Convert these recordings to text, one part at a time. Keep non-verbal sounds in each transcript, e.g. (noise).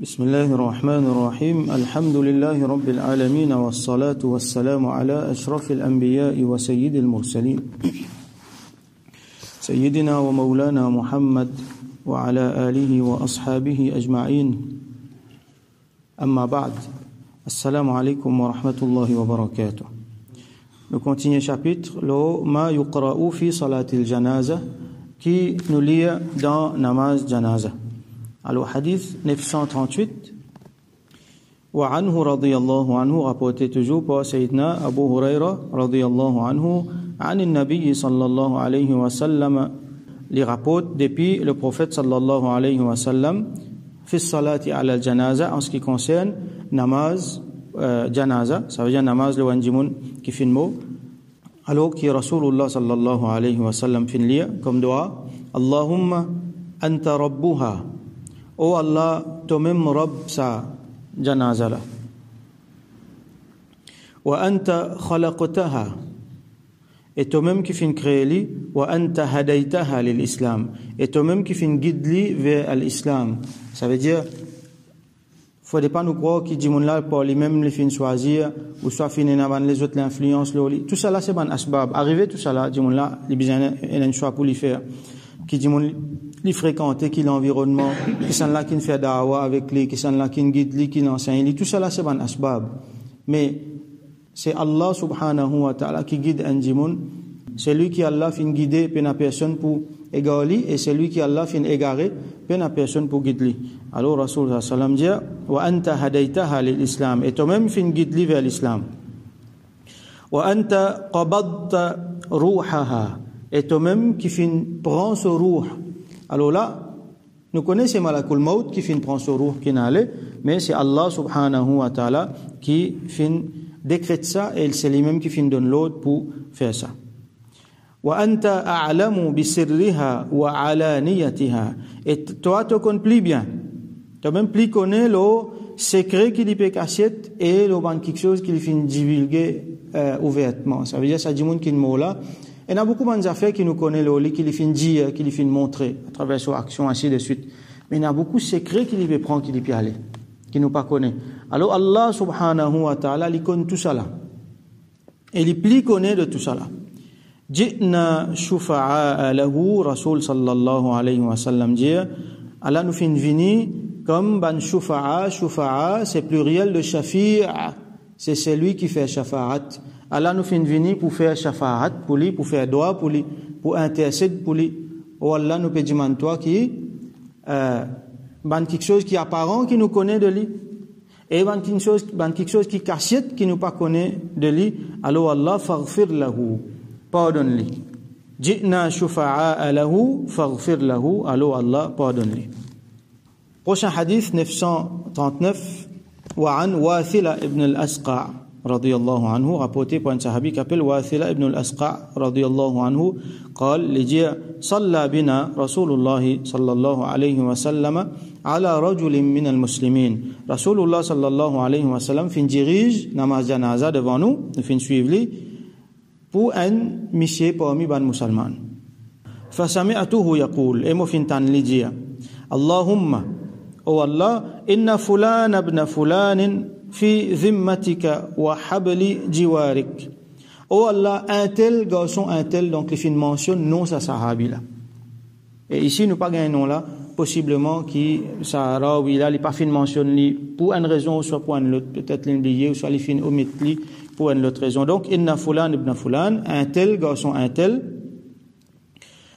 بسم الله الرحمن الرحيم الحمد لله رب العالمين والصلاة والسلام على أشرف الأنبياء وسيد المرسلين سيدنا ومولانا محمد وعلى آله وأصحابه أجمعين أما بعد السلام عليكم ورحمة الله وبركاته Nous continuons chapitre. Le Ma yuqra'u fi salatil janaza qui nous lit dans namaz janaza. الحديث 938 وعنه رضي الله عنه rapporté toujours سيدنا أبو هريرة رضي الله عنه عن النبي صلى الله عليه وسلم لي rapporte depuis le prophète صلى الله عليه وسلم في الصلاة على الجنازة en ce qui concerne نماز جنازة سواء نماز لو أنجمون كيف نمو alors الله Rasulullah sallallahu alayhi wa sallam finlia comme doa Allahumma anta rabbuha Allah toi-même Rabb sa janaza là wa anta khalaqtaha. Et toi-même qui fin créé hadaytaha lil islam. Et toi-même qui fin guide l'islam ça veut dire faut pas nous croire qui dit mon là pour lui-même les fin choisir ou soit fin en les autres l'influence tout ça là c'est ban asbab. Arriver tout ça là dit mon là les besoin un choix pour lui faire qui dit li fréquenter qui l'environnement qui sont là qui fait avec lui qui sont là qui guide lui qui enseigne lui tout là c'est ban asbab. Mais c'est Allah subhanahu wa ta'ala qui guide un jimoun. C'est lui qui Allah fin guider pena personne pour égarer et c'est lui qui Allah fin égarer pena personne pour guider lui alors Rasul sallam dit wa anta hadaytaha lil islam et toi-même fin guide lui vers l'islam wa anta qabadta ruhaha et toi-même qui fin prend ce alors là, nous connaissons Malakul Maut qui fin prend ce ruh qui n'allait, mais c'est Allah subhanahu wa ta'ala qui fin décrète ça et c'est lui-même qui fin donne l'autre pour faire ça. وأنت أعلم بسرها وعلانيتها et toi tu connais plus bien tu même plus connais le secret qui peut cacher et le ban quelque chose qui fin divulguer euh, ouvertement ça veut dire ça dit monde qui ne là il y a Et Naboukou Banzafé qui nous connaît le lit, qui lui fait une dire, qui lui fait une montrer, à travers son action, ainsi de suite. Mais il y a beaucoup de secrets qui lui prend, qui lui peut aller, qui nous pas connaît. Alors Allah subhanahu wa ta'ala, il connaît tout ça là. Et il plie connaît de tout ça là. Jitna shufa'a lahu, Rasul sallallahu alayhi wa sallam dit, Allah nous fait venir comme ban shufa'a, shufa'a, c'est pluriel de shafi'a c'est celui qui fait shafa'at Allah nous fait venir pour faire shafa'at pour lui, pour faire droit pour lui, pour intercéder pour lui. Oh Allah nous peut dire toi qui, euh, quelque chose qui est apparent, qui nous connaît de lui. Et ban quelque chose, ban quelque chose qui cachette, qui nous pas connaît de lui. Alors Allah faghfir lahu. Pardonne-lui. Jitna shufa'a lahu, lahu. Alors Allah pardonne-lui. Prochain hadith 939. وعن واثلة ابن الأسقع رضي الله عنه. Un sahabi qui s'appelle واثلة ابن الأسقع رضي الله عنه قال لجي صلى بنا رسول الله صلى الله عليه وسلم على رجل من المسلمين. رسول الله صلى الله عليه وسلم namaz janaza devant nous fin suivre lui pour un monsieur parmi ban musulman فسمعته يقول. اي fin tan li dire Ô Allah, inna fulan abna fulanin fi zimmatika wa habli jiwarik. Ô Allah, un tel garçon, un tel, donc les films mentionnent non sa sahabi. Et ici, nous pas un là, possiblement qui Sahara ou il a les parfums mentionnent li pour une raison soit pour une autre, peut-être l'oublier ou soit les films omettent li pour une autre raison. Donc, inna fulan ibn fulan, un tel garçon, un tel,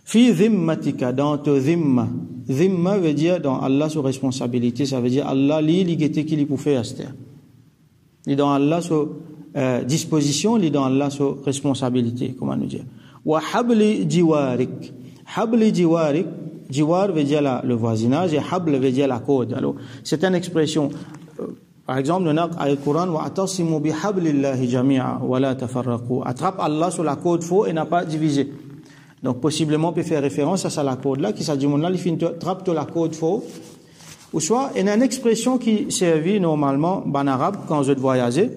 fi zimmatika, dans te zimma. Zimma veut dire dans Allah sous responsabilité, ça veut dire Allah li li gete qui li pour faire terre. Li dans Allah sous euh, disposition, li dans Allah sous responsabilité, comment nous dire. Wa habli jiwarik. Habli jiwarik, jiwar veut dire la, le voisinage et habl veut dire la code. Alors, c'est une expression. Euh, par exemple, le Coran wa atasimu bi hablillahi jami'a wa la tafarraqu. Attrape Allah sur la code faux et n'a pas divisé. Donc, possiblement, on peut faire référence à ça, la code là, qui s'agit là, il trappe la code faux. Ou soit, il y a une expression qui servit normalement en arabe quand je voyageais.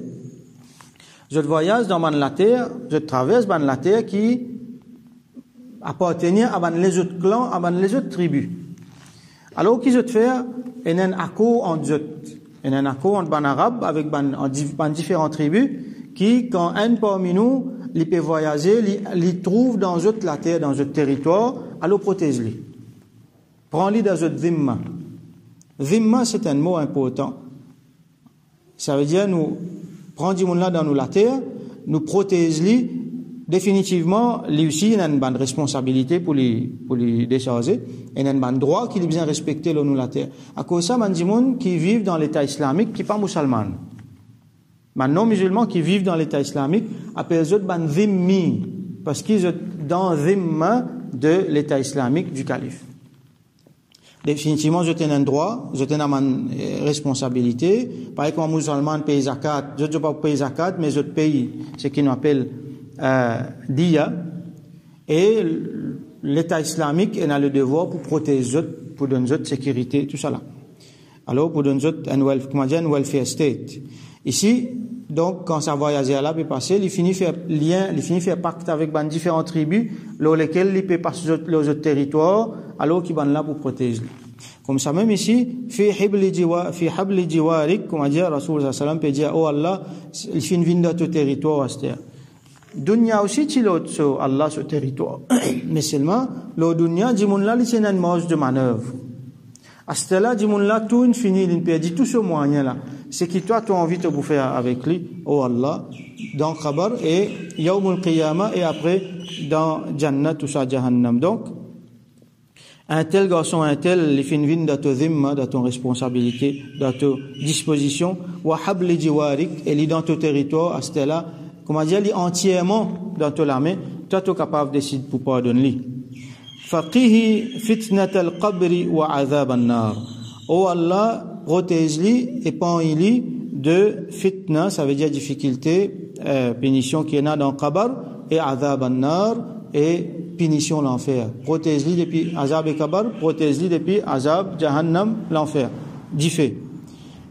Je voyage dans la terre, je traverse la terre qui appartenait à les autres clans, à les autres tribus. Alors, qui je te fais et un accord en zot. Et un accord entre ban arabes avec ban, ban différentes tribus qui, quand un parmi nous, il peut voyager, il trouve dans la terre, dans zot territoire, alors protège-les. Prends-les dans zot zimma. Zimma, c'est un mot important. Ça veut dire, nous, prendre là dans nous la terre, nous protéger définitivement, lui aussi, il a une responsabilité pour les, pour les décharger, il a un droit qu'il est bien respecté là nous la terre. À cause de ça, il y a des qui vivent dans l'état islamique qui pas musulmans. Les non-musulmans qui vivent dans l'état islamique appellent eux ban zimmi, parce qu'ils sont dans zimma de l'état islamique du calife définitivement, je tiens un droit, je tiens une responsabilité. Par exemple, un musulman paye zakat, je ne pas payer zakat, mais je paye ce qu'on appelle euh, dia. Et l'État islamique a le devoir pour protéger, pour donner sécurité, tout ça là. Alors, pour donner un welfare state. Ici, donc, quand ça voyage là peut passer, il finit faire lien, il finit faire pacte avec ben, différentes tribus, lesquelles il peut passer les autres territoires, alors qu'ils sont là pour protéger. Comme ça, même ici, fi habli jiwarik, comme a dit Rasul sallam, peut dire, oh Allah, il une vie dans ton territoire. Dunya aussi, tu l'as sur Allah, ce territoire. (coughs) Mais seulement, le dunya, dit mon là, c'est une marge de manœuvre. À ce mon là, tout infini, dire tout ce moyen là. C'est qui toi, tu as envie de bouffer avec lui, oh Allah, dans Khabar et Yawmul Qiyamah et après dans Jannah, tout ça, Jahannam. Donc, un tel garçon, un tel, les fin vin dans ton zimma, dans ton responsabilité, dans ta disposition, wa habli jiwarik, et dans ton territoire, à ce là, comment dire, li entièrement dans ton main, toi, tu es capable de décider pour pardonner. Faqihi fitnat al-qabri wa azab an-nar. Oh Allah, protège-li et pends-li de fitna, ça veut dire difficulté, euh, pénition qui est dans le qabr, et azab an-nar, et punition l'enfer. Protège-lui depuis azab et kabar, protège-lui depuis azab, jahannam, l'enfer. fait.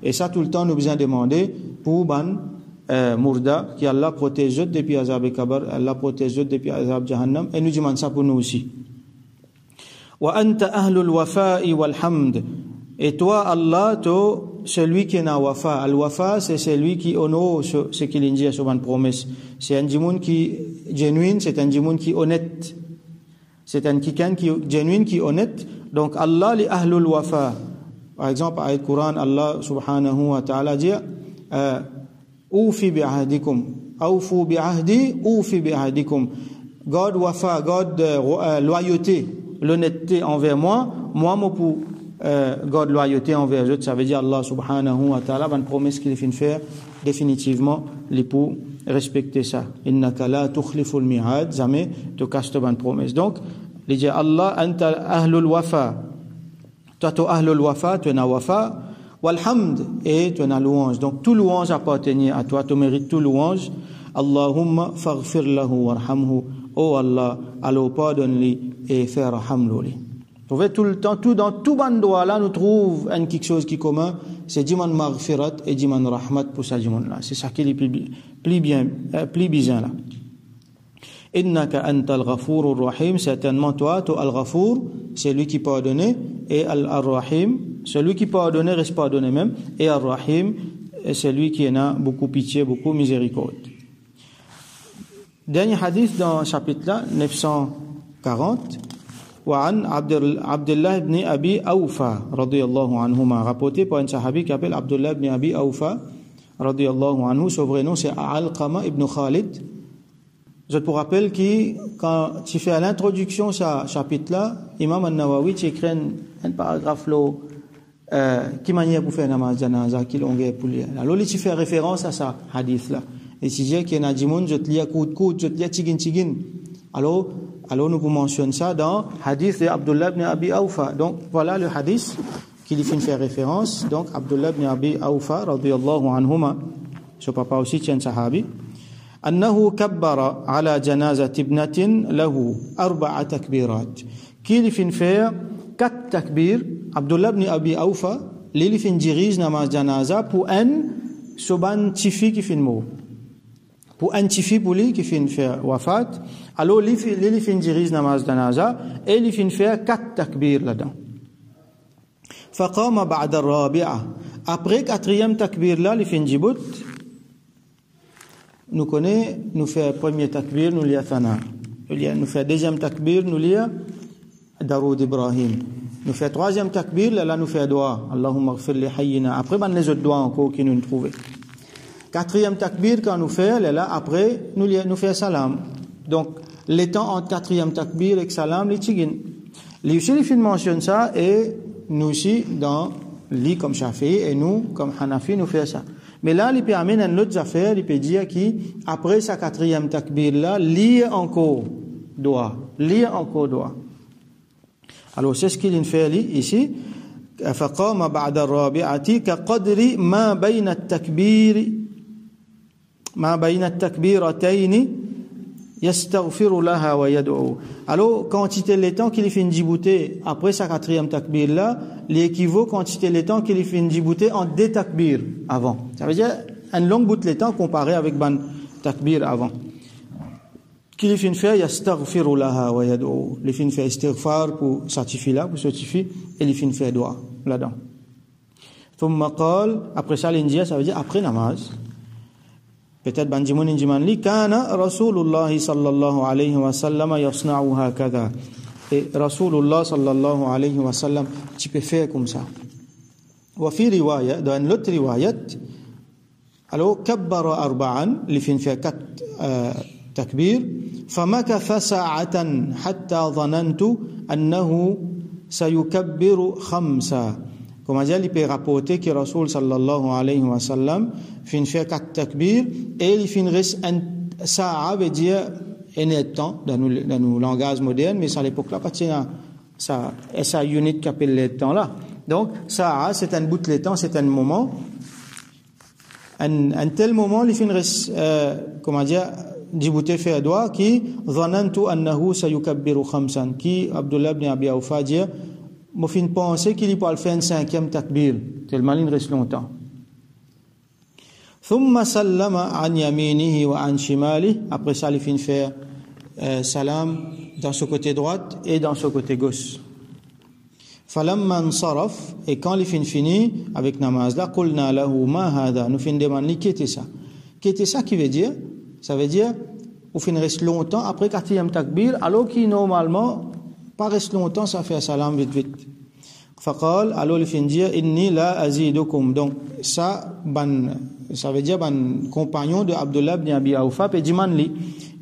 Et ça, tout le temps, nous besoin demander pour ban euh, Mourda, qui Allah protège depuis azab et kabar, Allah protège depuis azab, jahannam, et nous demandons ça pour nous aussi. Wa anta ahlul wafa'i wal hamd. Et toi, Allah, to, celui qui est na wafa. Al-wafa, c'est celui qui honore ce, qu'il dit à son promesse. C'est un djimoun qui genuine, c'est un djimoun qui honnête. C'est un quelqu'un qui genuine, qui honnête. Donc Allah li ahlul wafa. Par exemple, ayat Coran, Allah subhanahu wa ta'ala dit Oufi bi'ahdikum. Awfu bi'ahdi, oufi bi'ahdikum. God wafa, God euh, loyauté, l'honnêteté envers moi, moi, moi pour euh, God loyauté envers eux, ça veut dire Allah subhanahu wa ta'ala une promesse qu'il fait faire définitivement les pour respecter ça. Innaka la tukhliful mi'ad, jamais tu casses une promesse. Donc, il dit Allah, anta ahlul wafa. Toi, tu ahlul wafa, tu es wafa. Walhamd, et tu es louange. Donc, tout louange appartient à toi, tu mérites tout louange. Allahumma faghfir lahu warhamhu. Oh Allah, alors pardonne-lui et fais rahamlu Vous voyez, tout le temps, tout dans tout bandoa là, nous trouvons quelque chose qui est commun, c'est diman maghfirat et diman rahmat pour ça là. C'est ça qui est plus, plus bien, euh, plus bien là. Innaka antal ghafurur rahim, certainement toi, toi al-ghafour, c'est lui qui pardonne, et al-rahim, celui qui pardonne reste pardonné même, et al-rahim, c'est lui qui en a beaucoup pitié, beaucoup miséricorde. Dernier hadith dans le chapitre là, 940. وعن عبد الله بن أبي أوفى رضي الله عنهما rapporté par un sahabi qui s'appelle Abdullah ibn Abi Awfa رضي الله عنه son vrai nom c'est Alqama ibn Khalid je te rappelle que quand tu fais l'introduction de ce chapitre-là, Imam al-Nawawi, tu écris un, paragraphe là, euh, qui manière pour faire namaz janaza, qui longueur pour lire. Alors, tu fais référence à ça, hadith-là. Et si j'ai qu'il y a un je te lis à coup de coup, je te lis à tigin tigin. Alors, alors nous vous mentionnons ça dans hadith de Abdullah ibn Abi Awfa. Donc, voilà le hadith qui lui fait référence. Donc, Abdullah ibn Abi Awfa, radiyallahu anhuma, ce papa aussi tient sahabi. أنه كبر على جنازة ابنة له أربع تكبيرات كيلي فين فير كت تكبير عبد الله بن أبي أوفى ليلي فين جيريز نماز جنازة بو أن سبان تيفي كي فين مو بو أن تيفي بولي كي فين فير وفاة ألو ليلي فين جيريز نماز جنازة إلي فين فير كت تكبير لدن فقام بعد الرابعة après quatrième takbir là les fin Djibouti nous connaît nous fait premier takbir nous lia thana nous fait deuxième takbir nous lia Daroud Ibrahim nous fait troisième takbir là nous fait doigt Allahumma ghfir li hayyina après ben les autres doigts encore qui nous trouver quatrième takbir quand nous fait là après nous nous fait salam donc les temps entre quatrième takbir et salam les tigin les aussi les mentionne ça et nous aussi dans lit comme Shafi et nous comme Hanafi nous fait ça mais là il peut amener une autre affaire il peut dire qui après sa quatrième takbir là lire encore doigt lire encore doigt alors c'est ce qu'il fait ici فقام بعد الرابعة كقدر ما بين التكبير ma bayna takbiratayn yastaghfiru laha wa yad'u alors quand il le temps qu'il fait une djibouté après sa quatrième takbir là l'équivaut quantité il le temps qu'il fait une djibouté en deux takbir avant. Ça veut dire un long bout de temps comparé avec ban takbir avant. Qu'il fait une fait yastaghfiru laha wa yad'u. Il fait une fait istighfar pour certifier là pour certifier et il fait une fait doigt là-dedans. Après ça l'india ça veut dire après namaz. Peut-être banjimun injiman li kana rasulullah sallallahu alayhi wa sallam yasna'u hakadha et rasulullah sallallahu alayhi wa sallam tu peux faire comme ça fi riwaya dans l'autre riwayat alors kabbara arba'an li fin fait quatre takbir فمكث ساعة حتى ظننت أنه سيكبر خمسة Comment dire, il peut rapporter que Rasul sallallahu alayhi wa sallam fin fait quatre takbir et il finit un sa'a veut dire un temps dans nos, dans nos langages modernes, mais à l'époque là, pas ça, et ça unit qu'appelle le temps là. Donc, sa'a, c'est un bout de temps, c'est un moment. Un, un tel moment, il finit, euh, comment dire, djibouté fait doigt qui, zanantu annahu sayukabbiru khamsan, qui Abdullah ibn Abi Awfa dit, je fin penser qu'il peut faire un cinquième takbir, tellement il reste longtemps. ثم سلم عن يمينه وعن شماله après ça il fin faire euh, salam dans ce côté droite et dans ce côté gauche فلما انصرف et quand il fin fini avec namaz là قلنا له ما هذا nous fin demander qui était ça qui était ça qui veut dire ça veut dire au fin reste longtemps après quatrième takbir alors qu'il normalement pas reste longtemps, ça fait salam vite vite. Faqal, alors il fin dire, inni la azidukum. Donc, ça, ban, ça veut dire, ban compagnon de Abdullah ibn Abi Awfa, et diman li,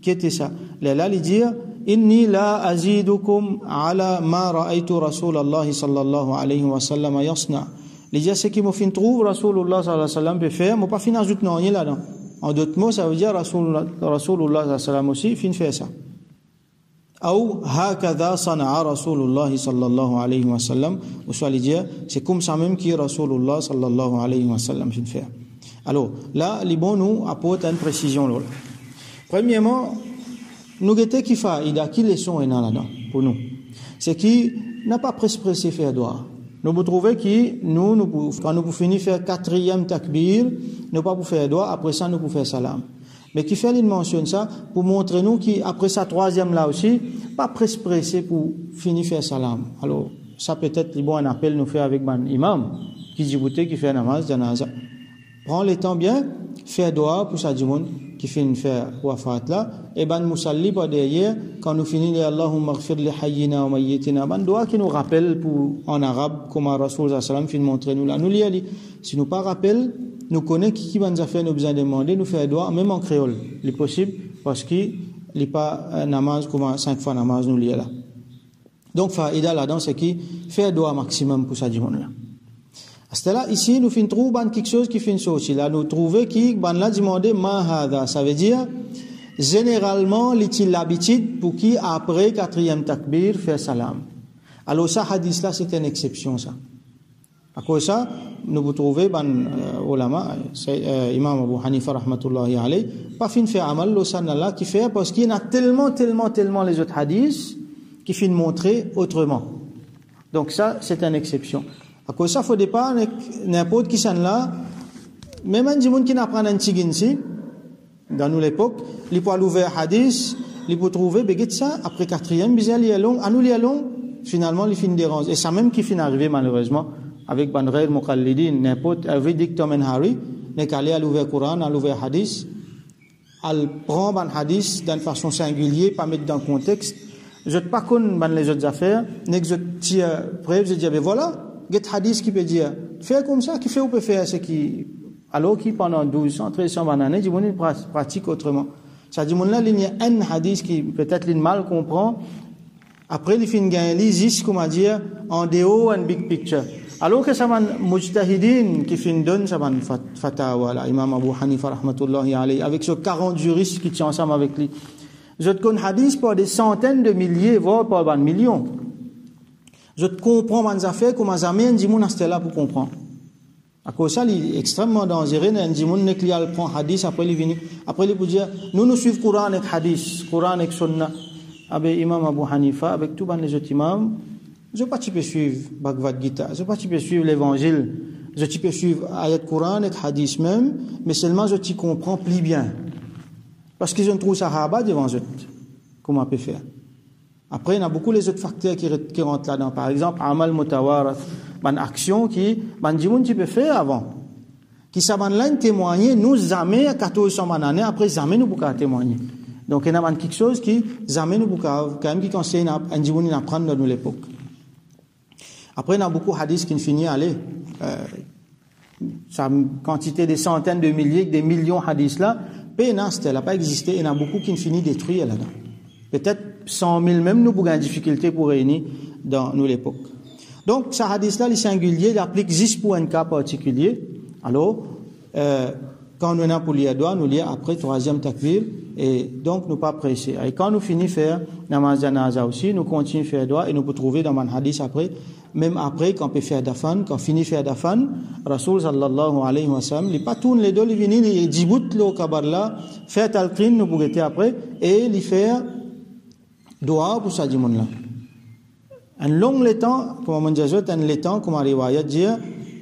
qui était ça? Là, il dit, inni la azidukum ala ma ra'aytu Rasulallah sallallahu alayhi wa sallam yasna. Il dit, c'est qui m'a fin trouve Rasulullah sallallahu alayhi wa sallam peut faire, mais pas fin ajoute non, il est là-dedans. En d'autres mots, ça veut dire Rasulullah sallallahu alayhi wa sallam aussi, fin fait ça au hakadha sanaa rasulullah sallallahu alayhi wa sallam. Ou soit dire c'est comme ça même que rasulullah sallallahu alayhi wa sallam fait faire alors là les bons nous apportent une précision là premièrement nous guetter qui fait il y a qui leçon est là dedans pour nous. C'est qui n'a pas pressé faire droit nous vous trouvez que nous, nous quand nous finissons faire quatrième takbir, nous pas pour faire doigt, après ça nous pour faire salam mais qui fait, il mentionne ça pour montrer nous qu'après sa troisième là aussi, pas pressé pour finir faire salam. Alors, ça peut-être, bon, un appel nous fait avec un imam, qui dit, qui fait namaz, janaza. Prends le temps bien, fais doigt pour ça du monde qui finit faire wafat là, et ben musalli par derrière, quand nous finissons Allahumma ghfir li hayyina wa mayyitina, ben doigt qui nous rappelle pour, en arabe, comment Rasul sallam finit montrer nous là. Nous li si nous pas rappelle, nous connaissons qui va nous faire nous besoin demander, nous faire droit, même en créole. C'est possible parce qu'il n'est pas namaz comme cinq fois namaz nous lié là. Donc, faïda là-dedans, c'est qui fait droit maximum pour ça du monde là. Là, ici, nous trouver quelque chose qui finit aussi. Là, nous trouvons qui, ban là, demander ma Ça veut dire, généralement, il l'habitude pour qui, après quatrième takbir, fait salam. Alors, ça, hadith là, c'est une exception, ça. À cause ça, nous vous trouvez, ban euh, ulama, euh, Imam Abu Hanifa rahmatullahi alayhi, pas fin fait amal, là qui fait, parce qu'il y en a tellement, tellement, tellement les autres hadiths qui finissent montrer autrement. Donc ça, c'est une exception. À cause ça, faut pas n'importe qui s'en là, même un monde qui n'apprend un si, dans nous l'époque, il peut l'ouvrir hadith, il peut trouver, beget ça, après quatrième, bizarre, il y a long, à nous, il y a long, finalement, il finit dérange. Et ça même qui finit arrivé, malheureusement, avec ban ghair muqallidin n'importe every dit Tom and Harry n'est qu'aller à l'ouvert Coran à l'ouvert hadith. À prendre un hadith d'une façon singulière pas mettre dans le contexte. Je ne pas connais les autres affaires n'est que je tire preuve je dis ben voilà get hadith qui peut dire faire comme ça qui fait ou peut faire ce qui alors qui pendant 1200 1300 années dit mon pratique autrement. Ça dit mon là il y a un hadith qui peut-être il mal comprend. Après il fin gain il comment dire en dehors un big picture alors que ça man mujtahidin qui fin donne ça man fatawa là imam Abu Hanifa avec ce 40 juristes qui tient ensemble avec lui je te connais hadith pour des centaines de milliers voire pour des millions je te comprends mes affaires comment ça mène dit mon là pour comprendre à cause ça, il est extrêmement dangereux. Un dimoun ne clial prend hadith, après il vient, après il peut dire, nous nous suivons Coran et hadith, Coran et sunna. Avec Imam Abu Hanifa, avec tous les autres imams, je ne pas peux suivre Bhagavad Gita, je ne pas peux suivre l'évangile, je peux suivre ayat Coran et hadith même, mais seulement je t'y comprends plus bien. Parce qu'ils ont trouvé sahaba devant eux. Comment on peut faire? Après, il y a beaucoup les autres facteurs qui, rentrent là-dedans. Par exemple, amal mutawarat, une action qui, dimoun tu peux faire avant. Qui ça là témoigner, nous jamais à 1400 années, après jamais nous pouvons témoigner. Donc, il y a quelque chose qui, jamais nous pouvons, quand même, qui conseille un dimoun d'apprendre dans l'époque. Après, a beaucoup de hadiths qui finissent à aller. Euh, ça, quantité des centaines de milliers, des millions de hadiths là, pénance, elle n'a pas existé, il y en a beaucoup qui finissent détruits là-dedans. Peut-être 100 000 même nous avons une difficulté pour réunir dans nous l'époque. Donc, ce hadith-là, il est singulier, il applique juste pour un cas particulier. Alors, euh, quand on a pour doigt, nous lire après troisième takbir, et donc nous pas pressés. Et quand nous finissons faire namaz janaza aussi, nous continuons faire doigt, et nous pouvons trouver dans un hadith après, même après, quand on peut faire dafan, quand finit faire dafan, Rasul sallallahu alayhi wa sallam, il pas tourne les deux, il vient, il dit bout le kabar là, faire talqin, nous pouvons après, et il faire doa pour ça dit là. Un long temps, comme on dit, un l'étang, comme riwayat dit,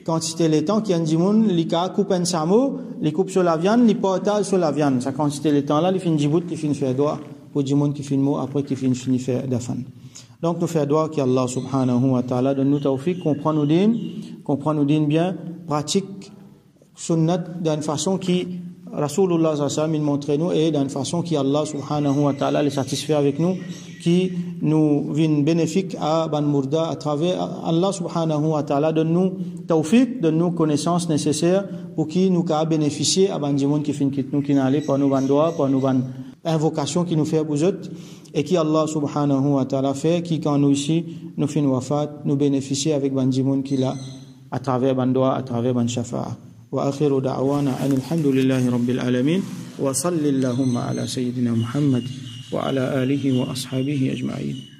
quand c'était l'étang qui a dit moun, li ka coupe un samo, li coupe sur la viande, li portage sur la viande. Ça quand c'était l'étang là, li fin djibout, li fin faire doa pour dit moun qui fin mot après qui fin fini faire dafan. Donc nous faisons doa qui Allah subhanahu wa ta'ala donne nous tawfiq, comprend nous din, comprend nous din bien, pratique sunnat d'une façon qui Rasulullah sallallahu il montre nous et d'une façon qui Allah subhanahu wa ta'ala les satisfait avec nous qui nous vient bénéfique à Ban Mourda à travers Allah subhanahu wa ta'ala donne nous tawfiq donne nous connaissances nécessaires pour qui nous ka bénéficier à Ban Jimoun qui fin quitte nous qui n'allait par nous ban doa par nous ban invocation qui nous fait pour et qui Allah subhanahu wa ta'ala fait qui quand nous ici nous fin wafat nous bénéficier avec Ban Jimoun qui là à travers ban doa à travers ban shafa'a واخر دعوانا ان الحمد لله رب العالمين وصل اللهم على سيدنا محمد وعلى اله واصحابه اجمعين